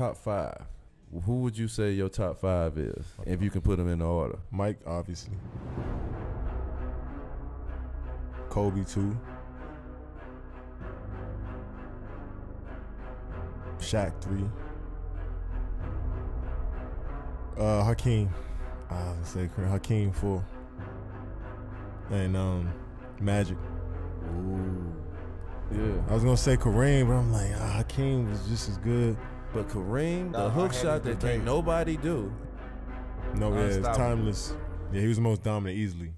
top five. Who would you say your top five is, if you can put them in order? Mike, obviously. Kobe too. Shaq three. Uh, Hakeem. I was gonna say Kareem. Hakeem four. And um, Magic. Ooh, yeah. I was gonna say Kareem, but I'm like, ah, Hakeem was just as good. But Kareem, the No, I hook shot that debate. can't nobody do. No, yeah, it's timeless. Yeah, he was the most dominant easily.